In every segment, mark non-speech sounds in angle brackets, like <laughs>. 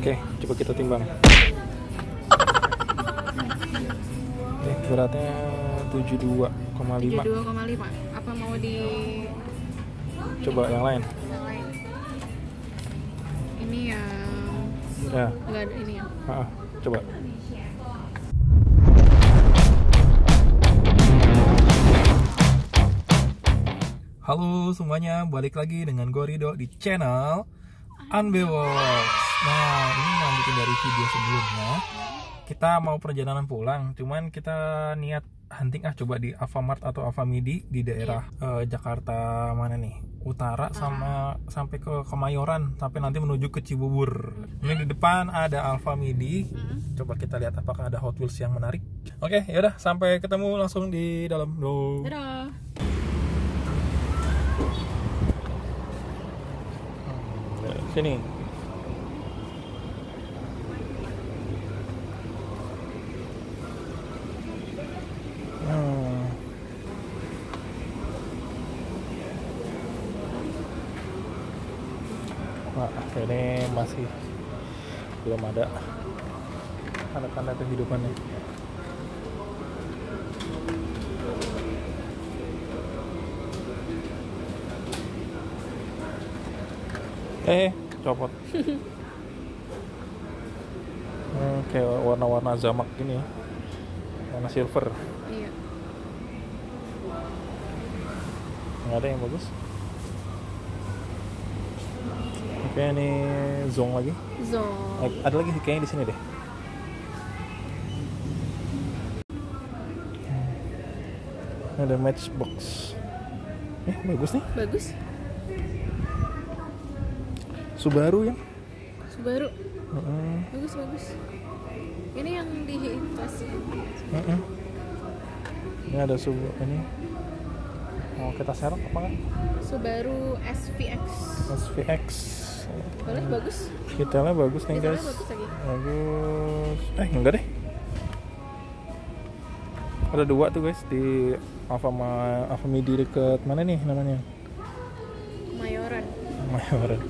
Oke, coba kita timbang. Oke, <laughs> beratnya 72,5. 72,5 apa mau di Coba yang lain. yang lain ini yang Ya, enggak ada ini ya ah, coba. Halo semuanya, balik lagi dengan gue Rido di channel Unbewox. Nah, ini lanjutin dari video sebelumnya. Kita mau perjalanan pulang, cuman kita niat hunting ah coba di Alfamart atau Alfamidi di daerah eh, Jakarta mana nih? Utara sama sampai ke Kemayoran, sampai nanti menuju ke Cibubur. Ini di depan ada Alfamidi. Coba kita lihat apakah ada Hot Wheels yang menarik. Oke, yaudah sampai ketemu langsung di dalam. Do. dadah Sini. Hmm. Wah, ini masih belum ada tanda-tanda kehidupannya. Eh, copot. <laughs> Hmm, kayak warna-warna zamak gini ya. Warna silver. iya Nggak ada yang bagus. Oke, ini zong lagi. zo Eh, Ada lagi kayaknya di sini deh. Hmm. Ada matchbox. Eh, bagus nih. bagus Subaru ya. Subaru Heeh. bagus bagus ini yang di tas Heeh. Ini ada sub ini. Mau kita serok apa nggak? Subaru SVX SVX. Boleh bagus Detailnya bagus nih guys. bagus lagi. Bagus. Eh enggak deh. Ada dua tuh guys di Alfama Alfamidi deket mana nih namanya? Mayoran Mayoran.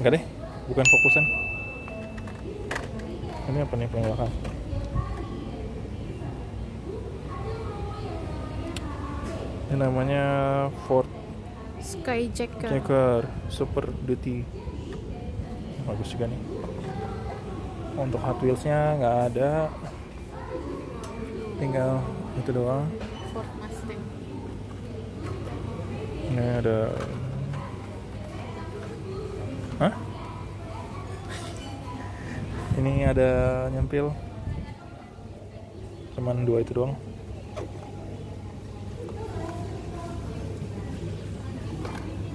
Enggak deh, bukan fokusan. Ini apa nih paling belakang? Ini namanya Ford Skyjacker Jacker Super Duty. Bagus juga nih. Untuk Hot Wheels-nya nggak ada. Tinggal itu doang. Ford Mustang Ini ada Hah? Ini ada nyempil Cuman dua itu doang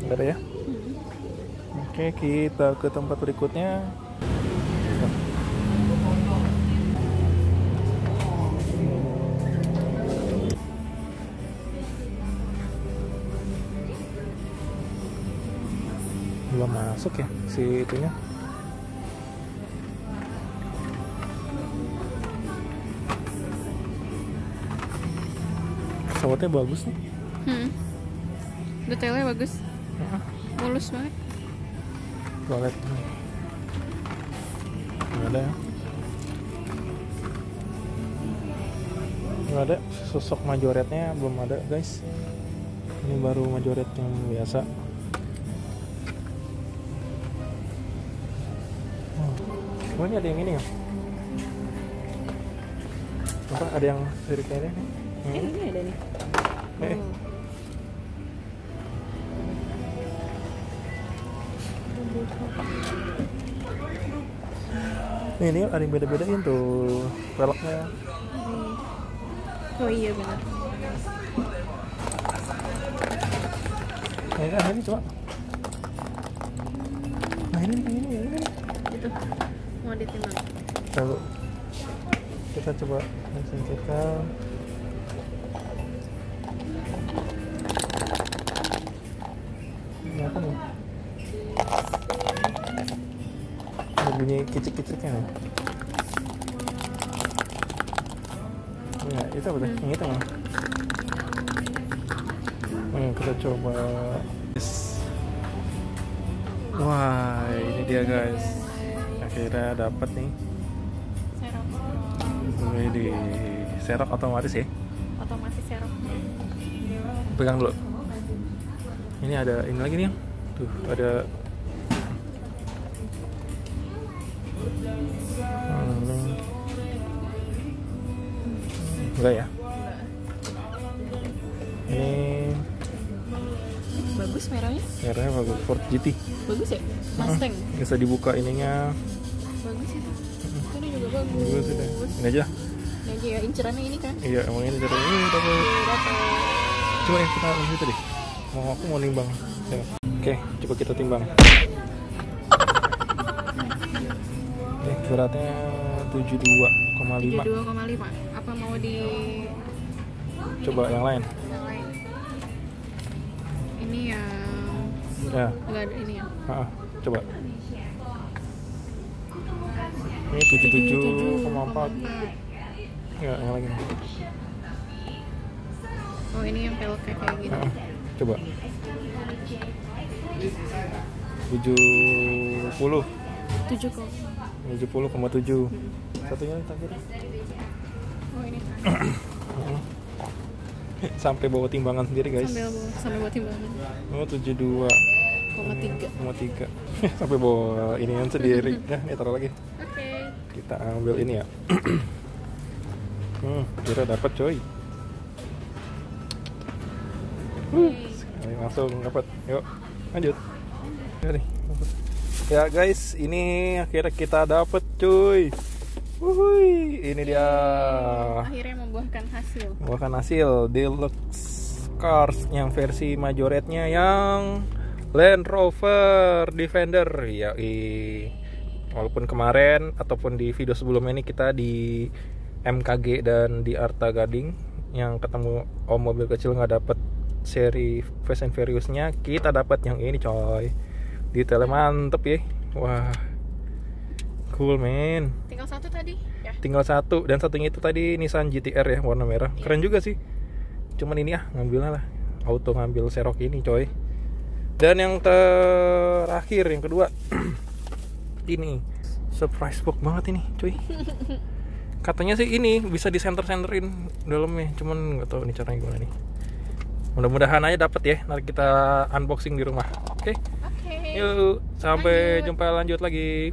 Ada ya? Oke kita ke tempat berikutnya belum masuk ya si itunya pesawatnya bagus nih hmm. detailnya bagus mulus banget. Toilet nggak ada ya? Nggak ada. Sosok majoretnya belum ada guys. Ini baru majoret yang biasa. Oh ini ada yang ini ya? Apa ada yang kayak ini? Eh hmm. ini ada nih. Eh Oh. Nih, ini ada yang beda-bedain tuh velgnya oh iya benar Nah, ini, ini coba. Nah, ini, ini, ini, ini. itu mau ditimbang Lalu kita coba sensitifkan. Ini apa nih? Bunyi kicik-kiciknya nih. Ya, itu apa tuh? Yang itu mana? Hmm, kita coba. Yes. Wah, ini dia guys. kira dapat nih serok di serok otomatis ya otomatis serok pegang dulu ini ada ini lagi nih tuh ada enggak ya? Ini bagus merahnya. merahnya bagus. Ford GT bagus ya? Mustang. Bisa dibuka ininya. Bagus itu. Ini juga bagus bagus. Ini ini aja ini aja ya incerannya ini kan? Iya emang ini dari ini Oke, dapet. coba ya kita lanjut deh mau aku mau nimbang. Ya. oke coba kita timbang. Oke <laughs> beratnya 72,5 72,5 apa mau di coba yang lain. Yang lain. Ini yang ya. enggak ada ini ya? Ah, coba. Ini 77,4 ya yang lagi. Oh ini yang pelek kayak gini. Ah, coba. 70 tujuh kok 70,7 satunya terakhir oh ini. <coughs> Sampai bawa timbangan sendiri guys. Sambil buat timbangan. Oh 72 koma tiga. Koma tiga. <laughs> Sampai bawa inian sendiri. <laughs> Nah ini taruh lagi. Oke. Kita ambil ini ya. <coughs> Hmm kira dapat coy. Sekali langsung dapat. Yuk lanjut. Ya ya guys ini akhirnya kita dapat cuy Wuhui, ini dia. Akhirnya membuahkan hasil. Bukan hasil deluxe cars yang versi majoretnya yang Land Rover Defender ya walaupun kemarin ataupun di video sebelumnya ini kita di MKG dan di Arta Gading yang ketemu om mobil kecil nggak dapet seri Fast and Furious-nya kita dapat yang ini coy. Detailnya mantep ya wah cool man tinggal satu tadi ya. Tinggal satu. Dan satunya itu tadi Nissan GTR ya warna merah. Keren juga sih. Cuman ini ah ngambilnya lah. Auto ngambil serok ini coy. Dan yang terakhir yang kedua <clears throat> ini. Surprise box banget ini cuy <laughs> katanya sih ini bisa di center centerin dalamnya. Cuman nggak tahu nih caranya gimana nih. Mudah-mudahan aja dapet ya. Nanti kita unboxing di rumah. Oke? Oke. Yuk sampai Lanjut. jumpa lanjut lagi